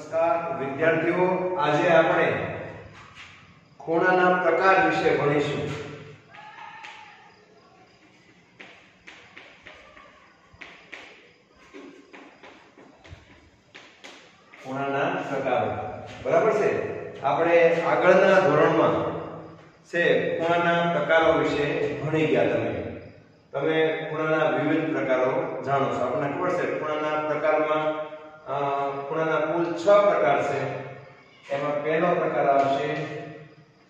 નમસ્કાર, વિદ્યાર્થીઓ, આજે આપણે ખૂણાના પ્રકાર વિશે ભણીશું. ખૂણાના પ્રકારો. બરાબર છે? આપણે આગળના ધોરણમાં છે ખૂણાના પ્રકારો વિશે ભણી ગયા તમે. તમે ખૂણાના વિવિધ પ્રકારો જાણો છો. આપણને ખબર છે, ખૂણાના પ્રકારમાં ખૂણાના કુલ છ પ્રકાર છે. એમાં પહેલો પ્રકાર આવશે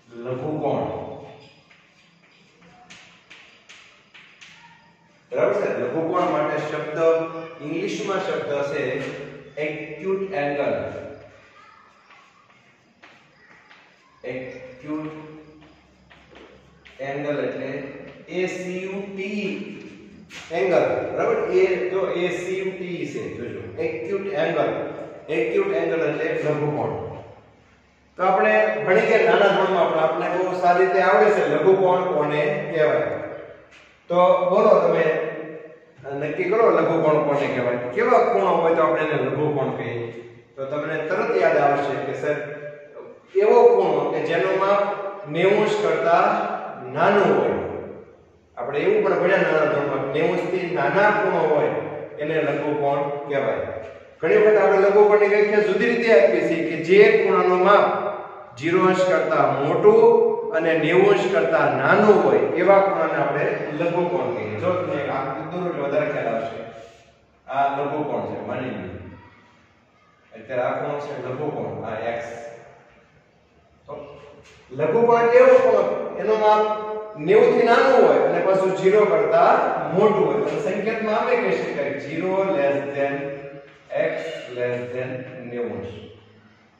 લઘુકોણ. બરાબર છે? લઘુકોણ માટે શબ્દ ઇંગ્લિશમાં શબ્દ છે એક્યુટ એંગલ. એક્યુટ એંગલ એટલે ACUT એંગલ બરાબર? એ જો ACUT છે, જોજો. એક્યુટ એંગલ એક્યુટ એંગલ એટલે લઘુકોણ તો આપણે ભણી ગયા નાના ધોરણમાં, પણ આપણે બહુ સારી રીતે આવડે છે લઘુકોણ કોને કહેવાય. તો બોલો તમે, નક્કી કરો લઘુકોણ કોને કહેવાય. કેવા ખૂણો હોય તો આપણે એને લઘુકોણ કહીએ? તો તમને તરત યાદ આવશે કે સર, એવો ખૂણો કે જેનો માપ 90 કરતા નાનું હોય. આપણે એવું પણ ભણ્યા નાના ધોરણમાં 90 થી નાના ખૂણો હોય એને લઘુ કોણ કહેવાય? ઘણી વખત આપણે લઘુ કોણની વ્યાખ્યા જુદી રીતે આપીએ છીએ કે જે ખૂણાનું માપ 0 અંશ કરતા મોટું અને 90 અંશ કરતા નાનું હોય, એવા ખૂણાને આપણે લઘુ કોણ કહીએ. જો તમને આકૃતિ દોરો એટલે વધારે ખ્યાલ આવશે. આ લઘુ કોણ છે? માની લો અત્યારે આ કોણ છે? લઘુ કોણ? આ x. તો લઘુકોણ કેવો કોણ? એનો માપ 90 થી નાનું હોય અને પાછું 0 કરતા મોટું હોય. તો સંકેતમાં આપણે કહી શકાય 0 less than x less than 90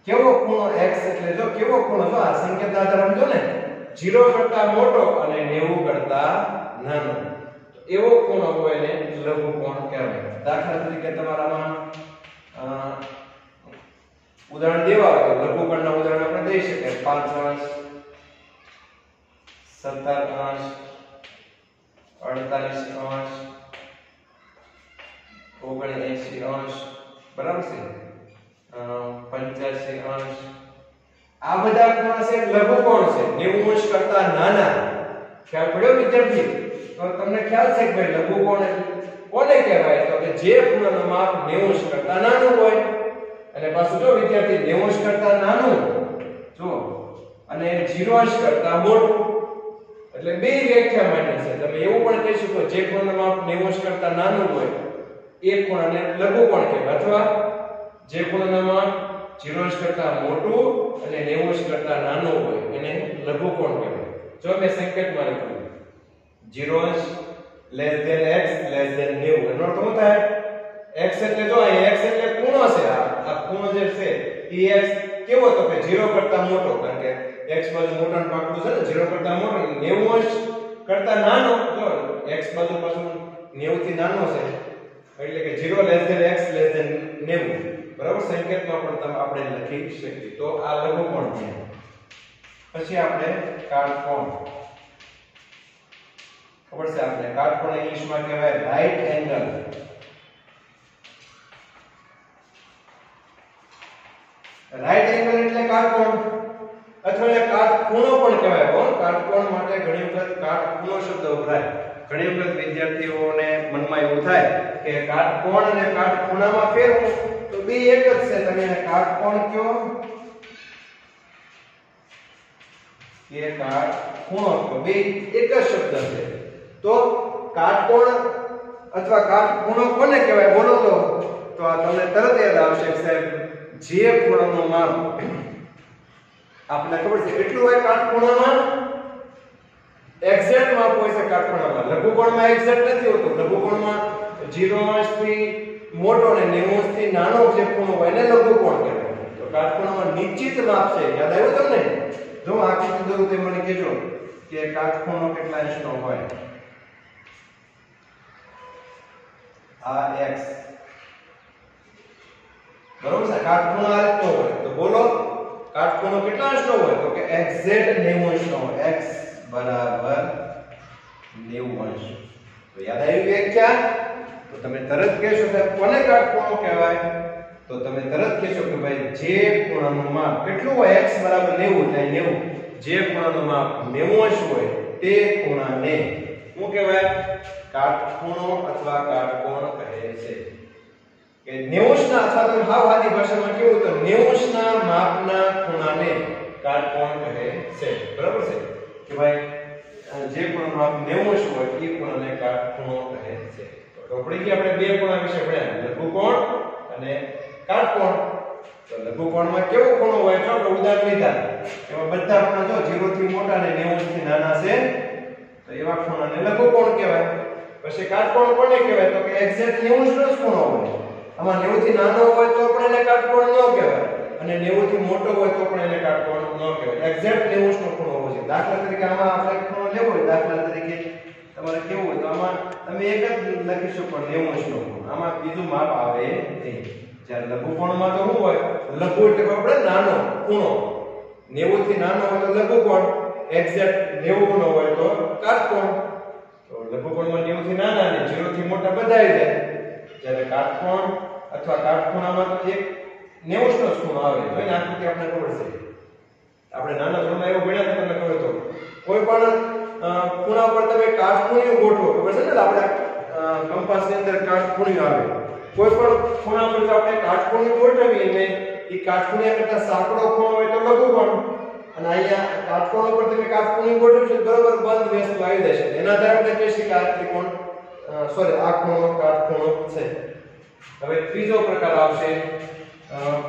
કેવો ખૂણો x એટલે જો કેવો ખૂણો? જો આ સંકેત આધાર સમજો ને. 0 કરતા મોટો અને 90 કરતા નાનો. એવો ખૂણો હોય ને લઘુ કોણ કહેવાય? દાખલા તરીકે તમારામાં ઉદાહરણ દેવા હોય તો લઘુકોણના ઉદાહરણ આપણે દઈ શકીએ 5 17 અંશ 48 અંશ 79 અંશ બરાબર છે? પંચ્યાસી અંશ આ બધા કોણ છે? લઘુકોણ છે? 90 અંશ કરતા નાના. ખ્યાલ પડ્યો વિદ્યાર્થી? તો તમને ખ્યાલ છે કે ભાઈ લઘુકોણ કોને કહેવાય? તો કે જે ખૂણાનું માપ 90 અંશ કરતા નાનું હોય. અને પાછું જો વિદ્યાર્થી 90 અંશ કરતા નાનું. જો અને 0 અંશ કરતા મોટું. એટલે બે વ્યાખ્યા માટે છે. તમે એવું પણ કહી શકો, જે ખૂણાનું 90 કરતા નાનું હોય, એ ખૂણાને લઘુકોણ કહેવાય. અથવા જે ખૂણાનું માપ 0 કરતા મોટું અને 90 અંશ કરતા નાનું હોય, એને લઘુ કોણ કહેવાય. જો મેં સંકેતમાં લખ્યું 0 અંશ less than x less than 90 એનો અર્થ શું થાય? x એટલે જો અહીં x એટલે ખૂણો છે, આ આ ખૂણો જે છે, એ કેવો તો કે 0 કરતા મોટો, કારણ કે x બાજુ મોટાનું પાકડું છે ને 0 કરતા મોટો 90 અંશ કરતા નાનો, જો, x બાજુ પાછું 90 થી નાનો છે, એટલે કે 0 less than x less than 90 બરાબર? સંકેતમાં પણ તમે આપણે લખી શકીએ. તો આ લઘુકોણ છે? પછી આપણે કાટકોણ ખબર છે આપણે? કાટકોણ ઇંગ્લિશમાં કહેવાય રાઈટ એંગલ રાઈટ એંગલ એટલે કાટકોણ. અથવા એને કાટખૂણો પણ કહેવાય કોણ કાટકોણ માટે ઘણી વખત કાટખૂણો શબ્દ વપરાય. ઘણી વખત વિદ્યાર્થીઓને મનમાં એવું થાય કે કાટકોણ અને કાટખૂણામાં ફેરવું તો બે એક જ છે. તમે એને કાટકોણ કયો કે કાટખૂણો તો બે એક જ શબ્દ છે. તો કાટકોણ અથવા કાટખૂણો કોને કહેવાય? બોલો તો. તો આ તમને તરત યાદ આવશે સાહેબ જે ખૂણાનો માપ આપણને ખબર છે કેટલું હોય કાટખૂણામાં એક્ઝેક્ટ માપ હોય છે કાટખૂણામાં લઘુકોણમાં એક્ઝેક્ટ નથી હોતું. લઘુકોણમાં 0 થી મોટો અને 90 થી નાનો જે ખૂણો હોય એને લઘુકોણ કહેવાય. તો કાટખૂણામાં નિશ્ચિત માપ છે. યાદ આવ્યું તમને? જો આ કીધું દઉં તે મને કહેજો કે કાટખૂણો કેટલા ઇંચનો હોય? આ x બરોબર છે? કાટખૂણો આ રીતનો હોય. તો બોલો, કાટખૂણો કેટલા અંશનો હોય? તો કે એક્ઝેક્ટ 90 અંશનો હોય. X બરાબર 90 અંશ. તો યાદ આવી વ્યાખ્યા તો તમે તરત કહેશો સાહેબ, કોને કાટખૂણો કહેવાય? તો તમે તરત કહેશો કે ભાઈ જે ખૂણાનું માપ કેટલું હોય? X બરાબર 90 એટલે 90 જે ખૂણાનું માપ 90 અંશ હોય, તે ખૂણાને શું કહેવાય? કાટખૂણો અથવા કાટકોણ કહે છે. કે 90 ના અથવા તો હાવ ભાષામાં કેવું તો 90 ના માપના ખૂણાને કાટકોણ કહે છે? બરાબર છે? કે ભાઈ જે ખૂણાનું માપ 90 હોય એ ખૂણાને કાટખૂણો કહે છે. તો આપણે કે આપણે બે ખૂણા વિશે ભણ્યા? લઘુકોણ અને કાટકોણ તો લઘુકોણમાં કેવો ખૂણો હોય તો આપણે ઉદાહરણ લીધા. એમાં બધા ખૂણા જો 0 થી મોટા અને 90 થી નાના છે, તો એવા ખૂણાને લઘુકોણ કહેવાય? પછી કાટકોણ કોને કહેવાય? તો કે એક્ઝેક્ટ 90 નો ખૂણો હોય. આમાં 90 થી નાનો હોય તો પણ એને કાટકોણ ન કહેવાય. અને 90 થી મોટો હોય તો પણ એને કાટકોણ ન કહેવાય. એક્ઝેક્ટ 90 નો ખૂણો હોવો જોઈએ. દાખલા તરીકે આમાં આપણે ખૂણો લેવો હોય, દાખલા તરીકે તમારે કેવું હોય તો આમાં તમે એક જ લખી શકો 90 નો ખૂણો. આમાં બીજું માપ આવે નહીં. જ્યારે લઘુકોણમાં તો શું હોય? લઘુ એટલે આપણે નાનો ખૂણો. 90 થી નાનો હોય તો લઘુકોણ. એક્ઝેક્ટ 90 નો હોય તો કાટકોણ. તો લઘુકોણમાં 90 થી નાના અને 0 થી મોટા બધાય જાય. જ્યારે કાટકોણ અથવા કાટખૂણામાં તો એક 90 નો ખૂણો આવે, તો એની આકૃતિ આપણે ખબર છે. આપણે નાના ધોરણમાં એવું ભણ્યા તમને ખબર તો. કોઈ પણ ખૂણા પર તમે કાટખૂણિયું ગોઠવો, ખબર છે ને? આપણે કંપાસની અંદર કાટખૂણિયું આવે. કોઈ પણ ખૂણા પર જો આપણે કાટખૂણિયું ગોઠવીએ ને એ કાટખૂણિયા કરતા સાંકડો ખૂણો હોય તો લઘુકોણ અને અહીંયા કાટકોણ ઉપર તમે કાટખૂણિયું ગોઠવ્યું છે બરોબર બંધ વસ્તુ આવી જશે. એના આધારે આપણે કહીશું કે આ ત્રિકોણ સોરી આ ખૂણો કાટખૂણો છે. હવે ત્રીજો પ્રકાર આવશે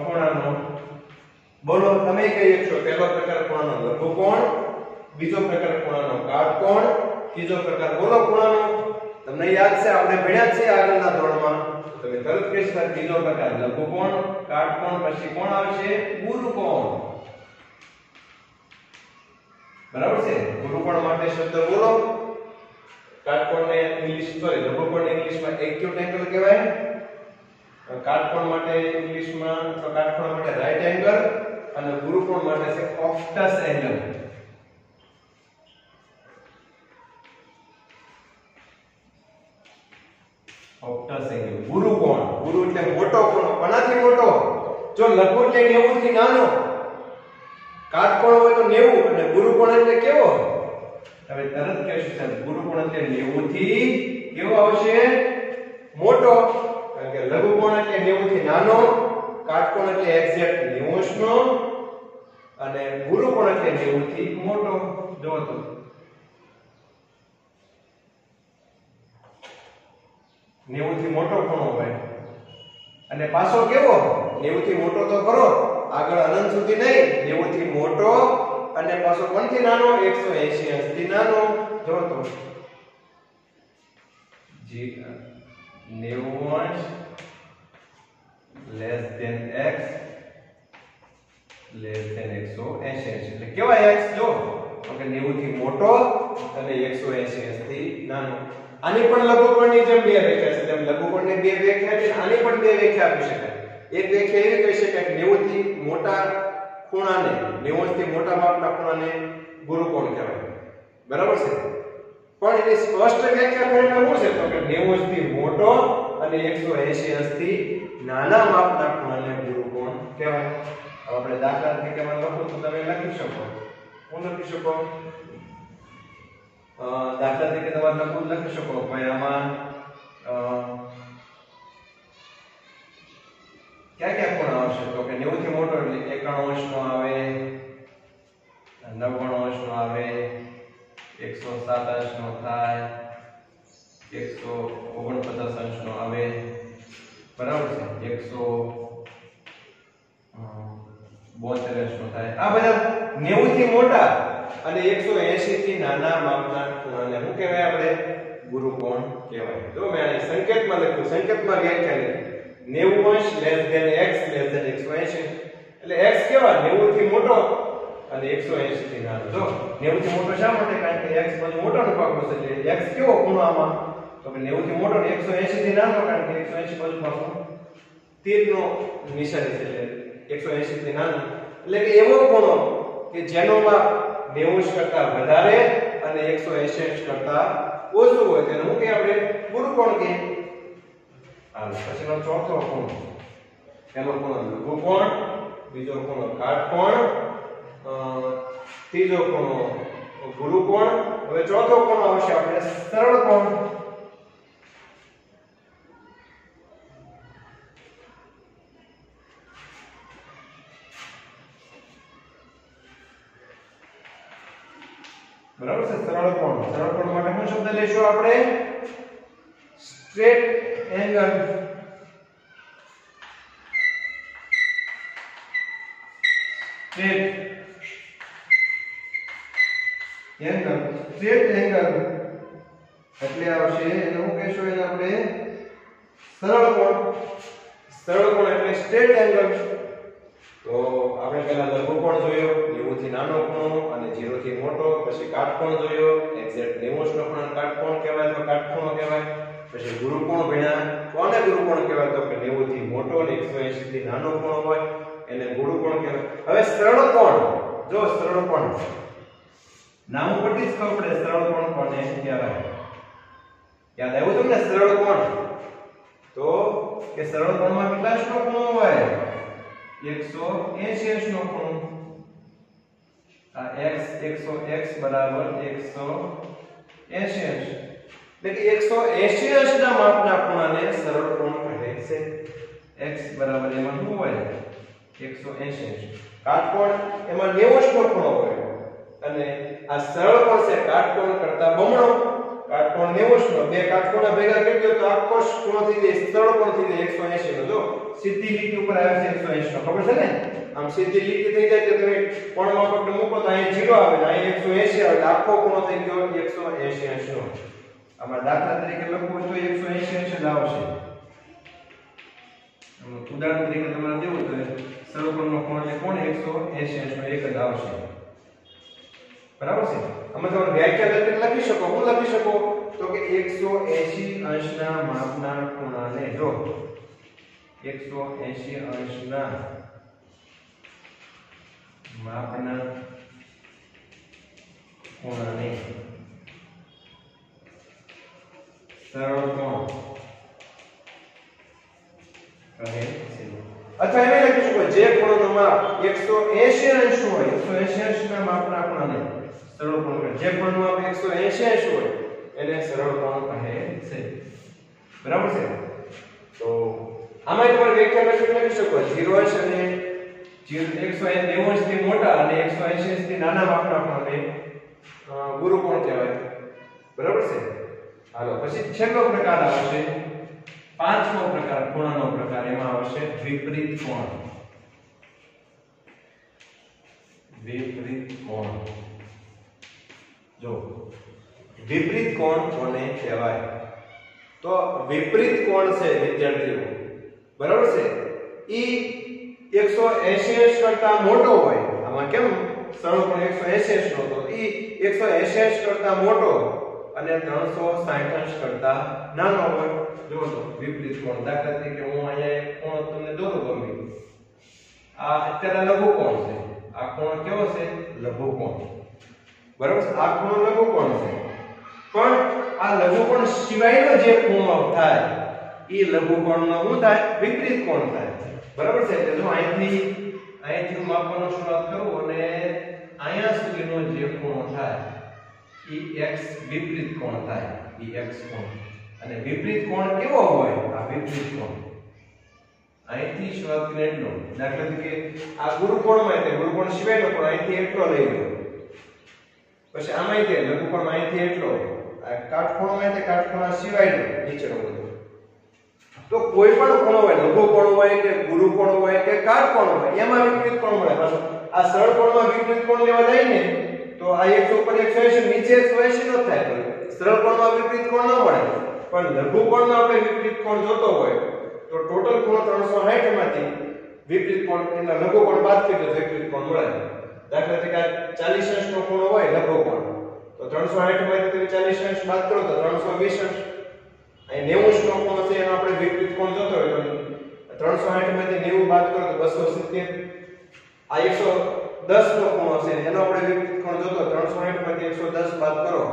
ખૂણાનો. બોલો, તમે કહી શકશો પહેલો પ્રકાર ખૂણાનો લઘુકોણ બીજો પ્રકાર ખૂણાનો કાટકોણ ત્રીજો પ્રકાર બોલો ખૂણાનો. તમને યાદ છે, આપણે ભણ્યા છે આગળના ધોરણમાં. તમે તરત કહેશો ત્રીજો પ્રકાર લઘુકોણ કાટકોણ પછી કોણ આવશે? ગુરુકોણ બરાબર છે? ગુરુકોણ માટે શબ્દ બોલો? કાટકોણને ઇંગ્લિશ સોરી લઘુકોણને ઇંગ્લિશમાં એક્યુટ એંગલ કહેવાય. કાટકોણ માટે ઇંગ્લિશમાં, અથવા કાટકોણ માટે રાઈટ એંગલ અને ગુરુકોણ માટે છે ઓફટસ એંગલ ઓફટસ એંગલ ગુરુકોણ. ગુરુ એટલે મોટો કોણ? કોનાથી મોટો. જો લઘુ એટલે 90 થી નાનો. કાટકોણ હોય તો 90 અને ગુરુકોણ એટલે કેવો? હવે તરત કહેશું ગુરુકોણ એટલે 90 થી કેવો આવશે? મોટો. કારણ કે લઘુકોણ એટલે 90 થી નાનો, કાટકોણ એટલે એક્ઝેક્ટ 90 નો અને ગુરુકોણ એટલે 90 થી મોટો. જો તો નેવું થી મોટો ખૂણો હોય. અને પાછો કેવો? 90 થી મોટો તો કરો આગળ અનંત સુધી નહીં. 90 થી મોટો અને પાછો કોણથી નાનો? 180 અંશથી નાનો. જો તો જી 90 અંશ less than x less than 180 અંશ એટલે કેવા એક્સ જો 90 થી મોટો અને 180 અંશથી નાનો. આની પણ લઘુકોણની જેમ બે વ્યાખ્યા છે. તેમ લઘુકોણની છે, આની પણ બે વ્યાખ્યા આપી શકાય. એક વ્યાખ્યા એવી કહી શકાય 90 થી મોટા ખૂણાને 90 થી મોટા માપના ખૂણાને ગુરુકોણ કહેવાય. બરાબર છે? પણ એની સ્પષ્ટ વ્યાખ્યા કરીને શું છે. તો કે 90 થી મોટો અને 180 અંશથી નાના માપના ખૂણાને ગુરુકોણ કહેવાય? હવે આપણે દાખલા તરીકે માં લખો તો તમે લખી શકો. હું લખી શકો? દાખલા તરીકે તમારે લખવું લખી શકો. ભાઈ, આમાં ક્યાં ક્યાં ખૂણા આવશે? તો કે 90 થી મોટો એટલે 91 અંશનો આવે 99 અંશનો આવે 107 અંશનો થાય 149 અંશનો આવે. બરાબર છે? 100 બોતેર અંશનો થાય. આ બધા 90 થી મોટા અને 180 થી નાના માપના ખૂણાને શું કહેવાય આપણે? ગુરુકોણ કહેવાય? જો મેં અહીં સંકેતમાં લખ્યું, સંકેતમાં વ્યાખ્યા લખી 90 અંશ less than x less than 180 એટલે એક્સ કેવા? 90 થી મોટો. અને 180 થી નાનો. જો 90 થી મોટો શા માટે? કારણ કે x બાજુ મોટોનો ભાગ હશે એટલે x કેવો ખૂણો આમાં? તો કે 90 થી મોટો ને 180 થી નાનો, કારણ કે 180 બાજુ પાછો તીરનો નિશાની છે એટલે 180 થી નાનો. એટલે કે એવો ખૂણો કે જેનો માપ 90 કરતા વધારે અને 180 કરતા ઓછું હોય. તેને હું કે આપણે? ગુરુકોણ કહીએ. હાલ પછીનો ચોથો ખૂણો. પહેલો ખૂણો લઘુકોણ બીજો ખૂણો કાટકોણ ત્રીજો ખૂણો. ગુરુકોણ હવે ચોથો કોણ આવશે આપણે. સરળ કોણ? બરાબર છે? સરળ કોણ? સરળ કોણ માટે શું શબ્દ લેશું આપણે? Straight angle. Straight. Angle, straight angle. એટલે આવશે એને હું કહેશો એને આપણે સરળ કોણ? સરળ કોણ એટલે સ્ટ્રેટ એંગલ. તો આપણે પહેલા લઘુકોણ જોયો 90 થી નાનો ખૂણો અને 0 થી મોટો, પછી કાટકોણ જોયો એક્ઝેક્ટ 90 નો પણ કાટકોણ કહેવાય તો કાટખૂણો કહેવાય. પછી ગુરુકોણ ભણ્યા કોને ગુરુકોણ કહેવાય તો કે 90 થી મોટો અને 180 થી નાનો ખૂણો હોય, એને ગુરુકોણ કહેવાય. હવે સરળ કોણ? જો સરળ કોણ? નામ ઉપરથી જ ખબર પડે સરળ કોણ કોને કહેવાય? યાદ આવ્યું તમને સરળ કોણ? તો કે સરળ કોણમાં કેટલા શ્નો ખૂણો હોય? 180 શ્નો ખૂણો આ x 100 x બરાબર 180 એટલે કે 180 ના માપના ખૂણાને સરળ કોણ કહે છે? x બરાબર એમાં શું હોય? 180 અંશ. કાટકોણ એમાં 90 શ્નો ખૂણો હોય. અને આ સરળ કોણ છે કાટકોણ કરતા બમણો, કાટકોણ 90 નો બે કાટકોણના ભેગા કરી દો તો આખો ખૂણો થઈ જાય સરળ કોણ થઈ જાય 180 નો જો સીધી લીટી ઉપર આવે છે 180 નો ખબર છે ને? આમ સીધી લીટી થઈ જાય કે તમે કોણ માપક મૂકો તો અહીં 0 આવે અહીં 180 આવે આખો ખૂણો થઈ ગયો 180 અંશ નો આમાં દાખલા તરીકે હોય તો 180 અંશ જ આવશે. ઉદાહરણ તરીકે તમારે દેવું તો સરળ કોણનો કોણ એટલે કોણ? 180 અંશનો એક જ આવશે. બરાબર છે? આમાં તમે વ્યાખ્યા તરીકે લખી શકો, હું લખી શકો? તો કે 180 અંશના માપના ખૂણાને જો 180 અંશના માપના ખૂણાને સરળ કોણ કહે છે? અથવા એમ લખી શકો. જે ખૂણાનું માપ 180 અંશ હોય 180 અંશના માપના ખૂણાને. સરળ કોણ કહે જે કોણનું આપણે 180 અંશ હોય, એને સરળ કોણ કહે છે? બરાબર છે? તો આમાં પણ વ્યાખ્યા લખી લખી શકો 0 અંશ અને 190 થી મોટા અને 180 થી નાના માપના ખૂણાને ગુરુ કોણ કહેવાય? બરાબર છે? હાલો, પછી છેલ્લો પ્રકાર આવશે. પાંચમો પ્રકાર કોણનો પ્રકાર. એમાં આવશે વિપરીત કોણ? વિપરીત કોણ? જો, વિપરીત કોણ કોને કહેવાય? તો વિપરીત કોણ છે વિદ્યાર્થીઓ? બરાબર છે? ઈ 180 અંશ કરતા મોટો હોય, આમાં કેમ? પણ 180 અંશ નો તો ઈ 180 અંશ કરતા મોટો અને 360 અંશ કરતા નાનો હોય. જો તો, વિપરીત કોણ દાખલા તરીકે હું અહીંયા એક કોણ તમને દોરું ગમે. આ અત્યારે લઘુ કોણ છે? આ કોણ કેવો છે? લઘુ કોણ બરાબર આ ખૂણો લઘુ કોણ છે? પણ આ લઘુ કોણ સિવાયનો જે ખૂણો થાય, એ લઘુ કોણનો શું થાય? વિપરીત કોણ થાય? બરાબર છે? એટલે જો અહીંથી અહીંથી હું માપવાનો શરૂઆત કરું અને અહીંયા સુધીનો જે ખૂણો થાય, એ x વિપરીત કોણ થાય? એ x કોણ. અને વિપરીત કોણ કેવો હોય? આ વિપરીત કોણ. અહીંથી શરૂઆત કરીને એટલો. દાખલા તરીકે આ ગુરુકોણમાં એટલે ગુરુકોણ સિવાયનો કોણ અહીંથી એટલો લઈ લો. પછી આમાંય તે પણ અહીંથી એટલો આ કાટખૂણોમાં એટલે કાટખૂણા સિવાયનો નીચેનો બધો તો કોઈ પણ ખૂણો હોય, લઘુ કોણ હોય કે ગુરુ કોણ હોય કે કાટકોણ હોય, એમાં વિપરીત કોણ મળે? પાછો આ સરળ કોણમાં વિપરીત કોણ લેવા જાય ને, તો આ 100 ઉપર 180 નીચે 180 નો થાય સરળ કોણમાં વિપરીત કોણ ન મળે. પણ લઘુ કોણમાં આપણે વિપરીત કોણ જોતો હોય, તો ટોટલ ખૂણો 360 માંથી વિપરીત કોણ, એના લઘુ કોણ બાદ કરી દો વિપરીત કોણ મળે. દાખલા તરીકે 40 અંશનો ખૂણો હોય લઘુ કોણ તો 360 માંથી તમે 40 અંશ બાદ કરો તો 320 અંશ. અહીં 90 નો ખૂણો છે, એનો આપણે વિપરીત કોણ જોતો હોય તો 360 માંથી 90 બાદ કરો તો 270 આ 110 નો ખૂણો છે, એનો આપણે વિપરીત કોણ જોતો 360 માંથી 110 બાદ કરો.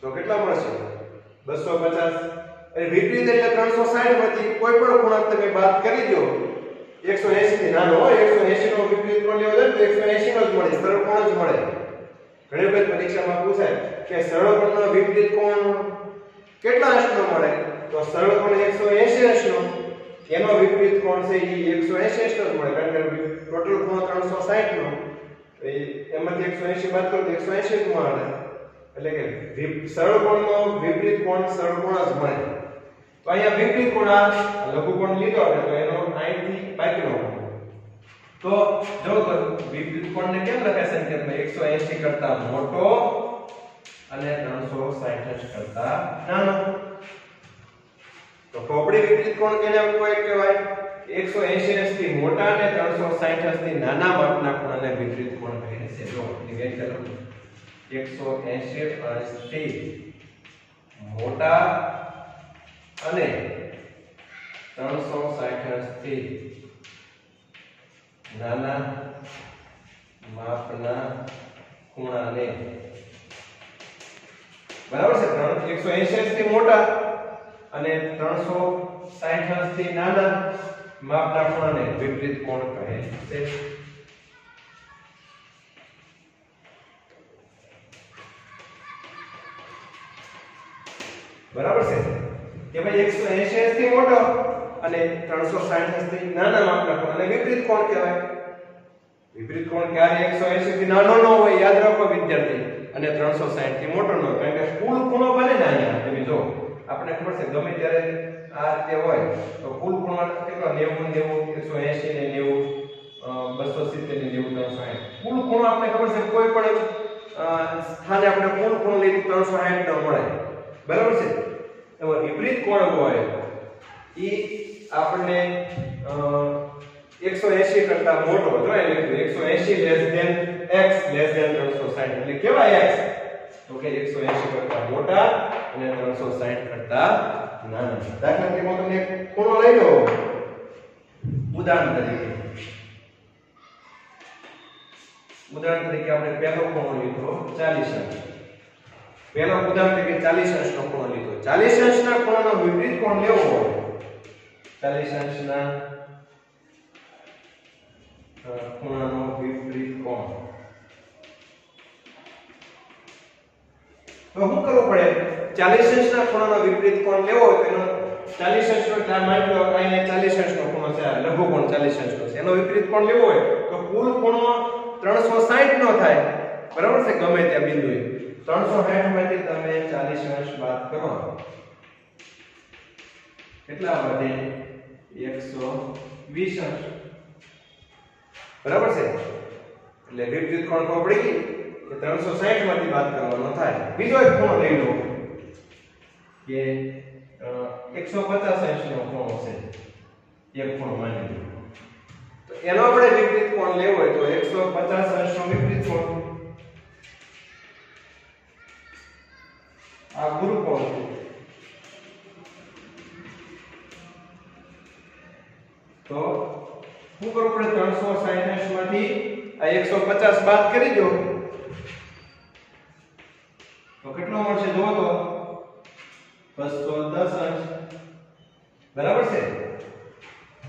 તો કેટલા મળશે? 250 એટલે વિપરીત એટલે 360 માંથી કોઈ પણ ખૂણા તમે બાદ કરી દો 180 થી નાનો હોય 180 નો વિપરીત કોણ લેવો જોઈએ તો 180 નો જ મળે. સરળ કોણ જ મળે. ઘણી વખત પરીક્ષામાં પૂછાય કે સરળ કોણનો વિપરીત કોણ કેટલા અંશનો મળે? તો સરળ કોણ 180 અંશનો. એનો વિપરીત કોણ છે એ 180 અંશનો જ મળે. કારણ કે ટોટલ કોણ 360 નો તો એમાંથી 180 બાદ કરો તો 180 જ મળે. એટલે કે સરળ કોણનો વિપરીત કોણ સરળ કોણ જ મળે. તો અહીંયા વિપરીત કોણ આ લઘુકોણ લીધો આપણે તો એનો 90 થી કોણ તો જો તો વિપરીત કોણને કેમ લખાય સંકેતમાં 180 કરતા મોટો અને 360 કરતા નાનો. તો ખોપડી વિપરીત કોણ કેને કોઈ કહેવાય? 180 થી મોટા અને 360 થી નાના માપના ખૂણાને વિપરીત કોણ કહે છે. જો ડિવાઇડ કરો 180 થી મોટા અને 360 થી નાના માપના ખૂણાને બરાબર છે, ત્રણ, એકસો થી મોટા અને ત્રણસો સાઠથી નાના માપના ખૂણાને વિપરીત કોણ કહે છે? બરાબર છે? કે ભાઈ 180 થી મોટો અને 360 થી નાના માપના અને વિપરીત કોણ કહેવાય? વિપરીત કોણ ક્યારે 180 થી નાનો ન હોય યાદ રાખો વિદ્યાર્થી. અને 360 થી મોટો ન હોય કારણ કે કુલ ખૂણો બને ને અહીંયા. તમે જો આપણે ખબર છે ગમે ત્યારે આ રીતે હોય તો કુલ ખૂણો કેટલો? 90 90 180 ને 90 અ, 270 ને 90 360 કુલ ખૂણો આપણે ખબર છે કોઈ પણ સ્થાને આપણે કુલ ખૂણો લઈએ તો 360 ન મળે. બરાબર છે? વિપરીત કોણ હોય એ આપણને અ, 180 કરતા મોટો જો એ લખ્યું 180 less than x less than 360 એટલે કેવા x? તો કે 180 કરતા મોટા અને 360 કરતા નાના. દાખલા તરીકે હું તમને એક ખૂણો લઈ લો ઉદાહરણ તરીકે. ઉદાહરણ તરીકે આપણે પહેલો ખૂણો લીધો 40 અંશ પહેલો ઉદાહરણ તરીકે 40 અંશનો ખૂણો લીધો. 40 અંશના ખૂણાનો વિપરીત કોણ લેવો હોય? 40 અંશના ખૂણાનો વિપરીત કોણ? તો શું કરવું પડે? 40 અંશના ખૂણાનો વિપરીત કોણ લેવો હોય એનો 40 અંશનો આ માની લો અહીંયા 40 અંશનો ખૂણો છે લઘુકોણ લઘુ કોણ 40 અંશનો છે. એનો વિપરીત કોણ લેવો હોય? તો કુલ ખૂણો 360 નો થાય. બરાબર છે? ગમે ત્યાં બિંદુએ. 360 માંથી તમે 40 અંશ કરો. કેટલા વધે? 120 અંશ. બરાબર છે? એટલે વિપરીત કોણ ખબર પડી કે 360 માંથી બાદ કરવાનો થાય. બીજો એક ખૂણો લઈ લો. કે પચાસ 150 અંશનો ખૂણો છે. એક ખૂણો માની લો. તો એનો આપણે વિપરીત કોણ લેવો હોય તો એકસો પચાસ અંશ નો વિપરીત કોણ? આ ગુરુ તો શું કરવું પડે? ત્રણસો સાયન્સમાંથી આ 150 બાદ કરી દો. તો કેટલો મળશે જુઓ તો. 210 અંશ બરાબર છે?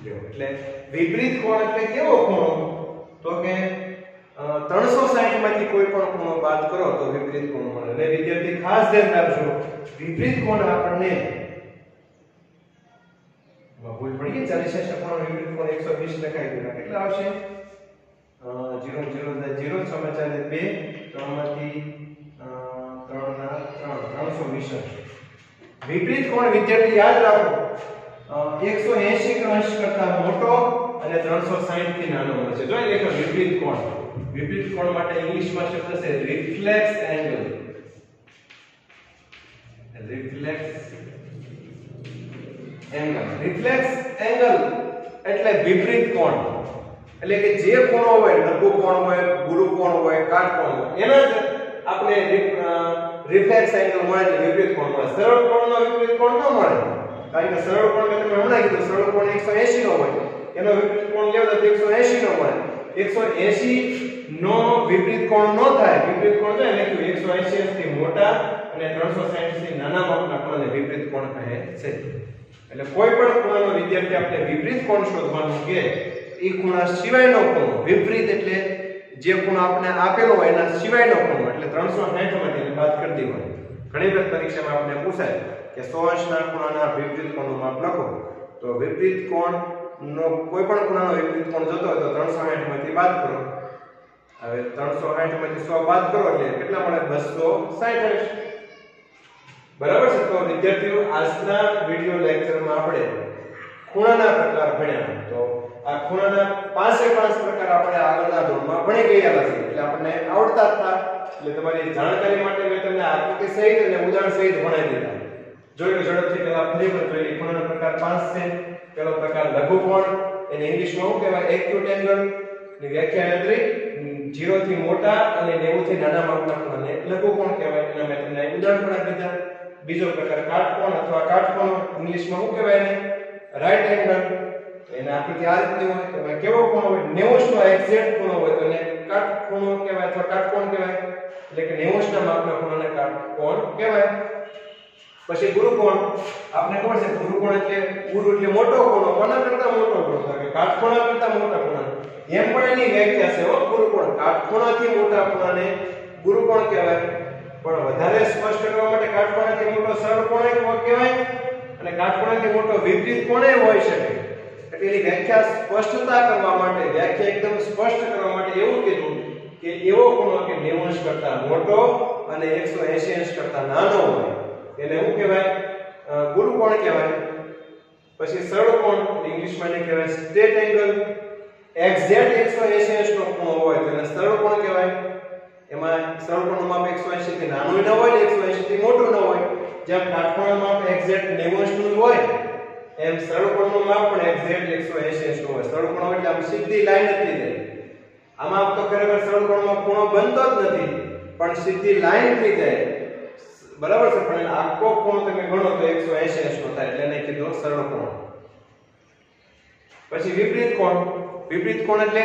એટલે વિપરીત કોણ એટલે કેવો ખૂણો? તો કે અ, 360 માંથી કોઈ પણ ખૂણો બાદ કરો તો વિપરીત કોણ મળે. એટલે વિદ્યાર્થી ખાસ ધ્યાન રાખજો વિપરીત કોણ આપણને ભૂલ પડી ગઈ 40 અંશ ખૂણો વિપરીત કોણ 120 લખાઈ ગયો કેટલા આવશે? અ, 0 0 0 6 માં ચાલે 2 3 માંથી અ, 3 ના 3 320 અંશ વિપરીત કોણ વિદ્યાર્થી યાદ રાખો એકસો એસી અંશ કરતા મોટો અને 360 થી નાનો મળે છે. જો એ વિપરીત કોણ વિપરીત કોણ માટે ઇંગ્લિશમાં શબ્દ છે? Reflex angle reflex angle reflex angle એટલે વિપરીત કોણ? એટલે કે જે કોણ હોય લઘુ કોણ હોય, ગુરુ કોણ હોય કાટકોણ હોય એના જ આપણે રિફ્લેક્સ એંગલ મળે એટલે વિપરીત કોણ મળે? સરળ કોણનો વિપરીત કોણ ન મળે. કારણ કે સરળ કોણ મેં તમને હમણાં કીધું, સરળ કોણ 180 નો હોય. એનો વિપરીત કોણ લેવો તો 180 નો મળે 180 નો વિપરીત કોણ નો થાય, વિપરીત કોણ છે લખ્યું 180 થી મોટા અને 360 થી નાના માપના કોણને વિપરીત કોણ કહે છે. એટલે કોઈ પણ ખૂણાનો વિદ્યાર્થી આપણે વિપરીત કોણ શોધવાનું કે એ ખૂણા સિવાયનો કોણ વિપરીત એટલે જે ખૂણો આપણે આપેલો હોય એના સિવાયનો ખૂણો, એટલે 360 માંથી બાદ કરી દેવાનો ઘણી વખત પરીક્ષામાં આપણે પૂછાય કે 100 અંશના ખૂણાના વિપરીત કોણનું માપ લખો. તો વિપરીત કોણ નો કોઈ પણ ખૂણાનો વિપરીત કોણ જોતો હોય તો 360 માંથી બાદ કરો. હવે 360 માંથી 100 બાદ કરો એટલે કેટલા મળે? 260 અંશ બરાબર છે? તો વિદ્યાર્થીઓ, આજના વિડિયો લેક્ચરમાં આપણે ખૂણાના પ્રકાર ભણ્યા. તો આ ખૂણાના પાંચે પાંચ પ્રકાર આપણે આગળના ધોરણમાં ભણી ગયેલા છે એટલે આપણને આવડતા હતા. એટલે તમારી જાણકારી માટે મેં તમને આકૃતિ સહિત અને ઉદાહરણ સહિત ભણાવી દીધા. જોઈ લો, ઝડપથી પહેલા ફરી વખત જોઈ. ખૂણાના પ્રકાર પાંચ છે. પહેલો પ્રકાર લઘુકોણ એને ઇંગ્લિશમાં શું કહેવાય? એક્યુટ એંગલની વ્યાખ્યા યાદ રહી? 0 થી મોટા અને 90 થી નાના માપના ખૂણાને લઘુકોણ કહેવાય. એના મેં તમને ઉદાહરણ પણ આપી દીધા. બીજો પ્રકાર કાટકોણ અથવા કાટકોણ ઇંગ્લિશમાં શું કહેવાય એને? રાઈટ એંગલ એને આકૃતિ આ રીતની હોય. તો એમાં કેવો કોણ હોય? 90 નો એક્ઝેક્ટ ખૂણો હોય. તો એને કાટકોણ કહેવાય અથવા કાટકોણ કહેવાય. એટલે કે 90 ના માપના ખૂણાને કાટકોણ કહેવાય. પછી ગુરુકોણ. આપણે ખબર છે, ગુરુકોણ એટલે ગુરુ એટલે મોટો કોણ, કોના કરતા મોટો કોણ? કે કાટખૂણા કરતા મોટા ખૂણા. એમ પણ એની વ્યાખ્યા છે હો, ગુરુકોણ. કાટખૂણાથી મોટા ખૂણાને ગુરુકોણ કહેવાય. પણ વધારે સ્પષ્ટ કરવા માટે કાટખૂણાથી મોટો સરળ કોણ કહેવાય? અને કાટખૂણાથી મોટો વિપરીત કોણે હોઈ શકે? એટલે એની વ્યાખ્યા સ્પષ્ટતા કરવા માટે, વ્યાખ્યા એકદમ સ્પષ્ટ કરવા માટે એવું કીધું કે એવો કોણ કે 90 અંશ કરતા મોટો અને 180 અંશ કરતા નાનો હોય. એને શું કહેવાય? ગુરુ કોણ કહેવાય? પછી સરળ કોણ ઇંગ્લિશમાં એને કહેવાય સ્ટ્રેટ એંગલ એક્ઝેક્ટ 180 નો ખૂણો હોય તો એને સરળ કોણ કહેવાય. એમાં સરળ કોણનું માપ 180 થી નાનું ન હોય ને 180 થી મોટું ન હોય. જેમ કાટખૂણાનું માપ એક્ઝેક્ટ 90 નું હોય, એમ સરળ કોણનું માપ પણ એક્ઝેક્ટ 180 નું હોય. સરળ કોણ એટલે આમ સીધી લાઈન જ થઈ આમાં તો ખરેખર સરળ કોણમાં ખૂણો બનતો જ નથી, પણ સીધી લાઈન થઈ જાય. બરાબર છે પણ આખો કોણ તમે ગણો તો 180 નો થાય એટલે એને કીધું સરળ કોણ. પછી વિપરીત કોણ? વિપરીત કોણ એટલે?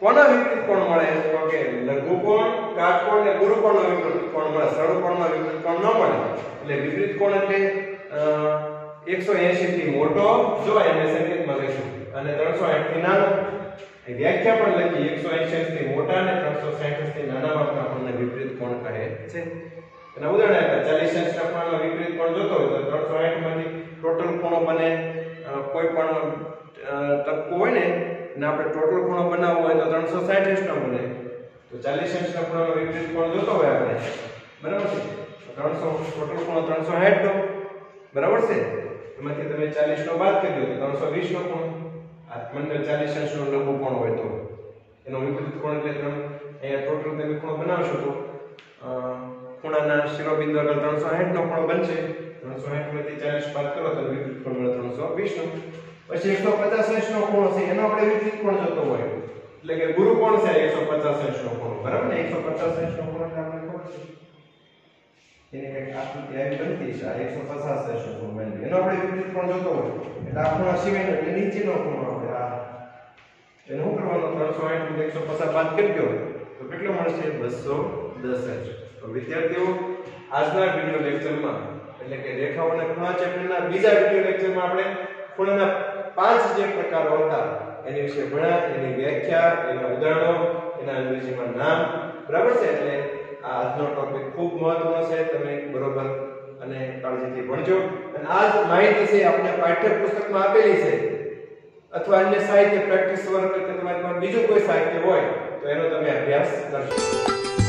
કોના વિપરીત કોણ મળે? તો કે લઘુ કોણ કાટકોણ અને ગુરુકોણનો વિપરીત કોણ મળે? સરળ કોણમાં વિપરીત કોણ ન મળે. એટલે વિપરીત કોણ એટલે અ, 180 થી મોટો જો એને સંકેતમાં લખ્યું અને 360 થી નાનો. વ્યાખ્યા પણ લખી 180 થી મોટા અને 360 થી નાના માપના કોણને વિપરીત કોણ કહે છે. એના ઉદાહરણ આપ્યા 40 અંશના ખૂણાનો વિપરીત કોણ જોતો હોય તો 360 માંથી ટોટલ ખૂણો બને કોઈ પણ ટપકો હોય ને, અને આપણે ટોટલ ખૂણો બનાવવો હોય તો 360 અંશનો બને. તો 40 અંશના ખૂણાનો વિપરીત કોણ જોતો હોય આપણે. બરાબર છે? ત્રણસો 300 ટોટલ ખૂણો 360 નો બરાબર છે? એમાંથી તમે 40 નો બાદ કરી દો તો 320 નો ખૂણો. આ મંડળ 40 અંશનો લઘુ કોણ હોય તો. એનો વિપરીત કોણ એટલે તમે અહીંયા ટોટલ તમે ખૂણો બનાવશો તો ખૂણાના શિરોબિંદુ આગળ 360 નો ખૂણો બનશે. 360 માંથી 40 બાદ કરો તો વિપરીત કોણ મળે 320 નો. પછી 150 નો ખૂણો છે, એનો આપણે વિપરીત કોણ જોતો હોય. એટલે કે ગુરુ કોણ છે 150 નો ખૂણો. બરાબર ને? 150 નો ખૂણો આપણે ખબર છે. એને કંઈક આકૃતિ આવી બનતી છે, આ 150 નો ખૂણો બની એનો આપણે વિપરીત કોણ જોતો હોય. એટલે આ ખૂણો સિવાયનો, એટલે નીચેનો ખૂણો આપણે આ. એને શું કરવાનું? 360 માંથી 150 બાદ કરી દો તો કેટલો મળશે? 210 અંશ તો વિદ્યાર્થીઓ, આજના વિડિયો લેક્ચરમાં એટલે કે રેખાઓના ખૂણા ચેપ્ટરના બીજા વિડિયો લેક્ચરમાં આપણે ખૂણાના પાંચ જે પ્રકારો હતા, એની વિશે ભણ્યા, એની વ્યાખ્યા, એના ઉદાહરણો, એના અંગ્રેજીમાં નામ, બરાબર છે? એટલે આ આજનો ટોપિક ખૂબ મહત્વનો છે, તમે બરોબર અને કાળજીથી ભણજો. અને આ જ માહિતી છે આપણે પાઠ્યપુસ્તકમાં આપેલી છે. અથવા અન્ય સાહિત્ય પ્રેક્ટિસ વર્ક કે તમારી પાસે બીજું કોઈ સાહિત્ય હોય, તો એનો તમે અભ્યાસ કરશો.